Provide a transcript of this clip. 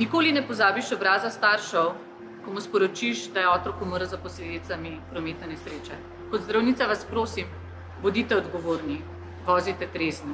Nikoli ne pozabiš obraza staršev, ko mu sporočiš, da je otrok umrl za posledicami prometne nesreče. Kot zdravnica vas prosim, bodite odgovorni, vozite trezni.